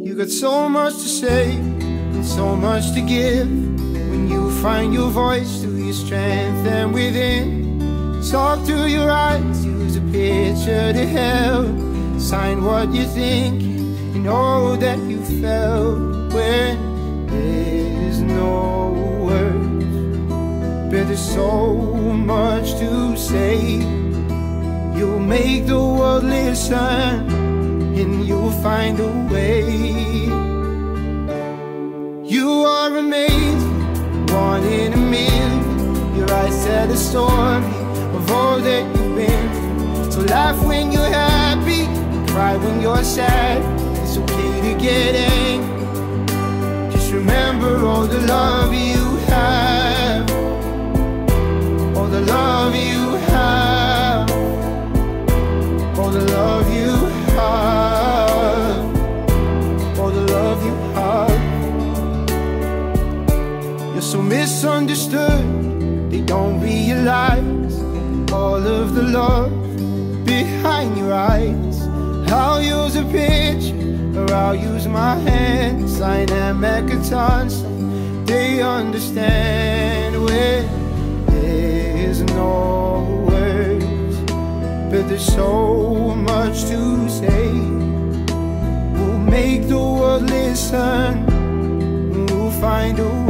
You got so much to say and so much to give. When you find your voice through your strength and within, talk through your eyes, use a picture to help. Sign what you think, you know that you felt when there's no words. But there's so much to say. You'll make the world listen, and you'll find a way. Tell the story of all that you've been. So laugh when you're happy, cry when you're sad. It's okay to get angry. Just remember all the love you have, all the love you have, all the love you have, all the love you have. You're so misunderstood, they don't realize all of the love behind your eyes. I'll use a picture, or I'll use my hand, sign and make a ton they understand when there's no words, but there's so much to say. We'll make the world listen we'll find a way.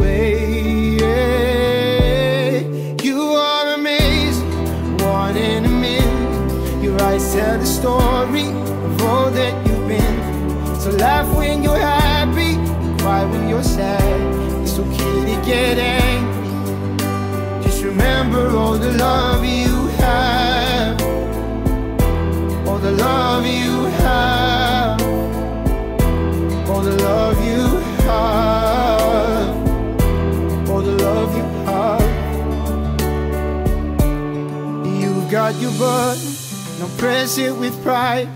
Million. Tell the story of all that you've been. So laugh when you're happy, cry when you're sad. It's okay to get angry. Just remember all the love you have, all the love you have all the love you have, all the love you have. You've got your burden, now press it with pride.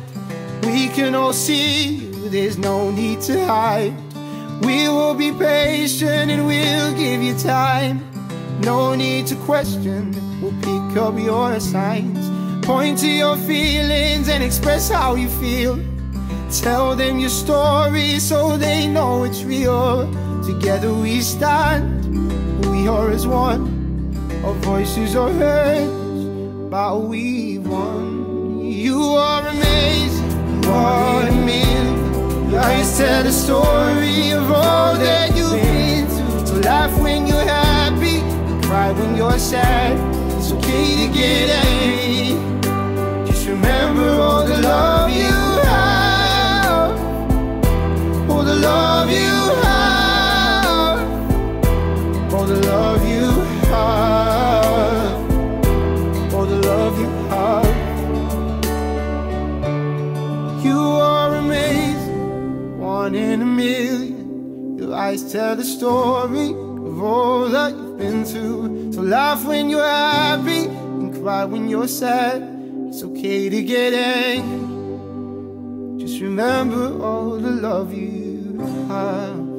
We can all see there's no need to hide. We will be patient and we'll give you time. No need to question, we'll pick up your signs. Point to your feelings and express how you feel. Tell them your story so they know it's real. Together we stand, we are as one. Our voices are heard, but we've won. You are amazing, one in a million. Your eyes tell the story of all that you've been through. So laugh when you're happy, cry when you're sad. It's okay to get angry. One in a million. Your eyes tell the story of all that you've been through. So laugh when you're happy and cry when you're sad. It's okay to get angry. Just remember all the love you have.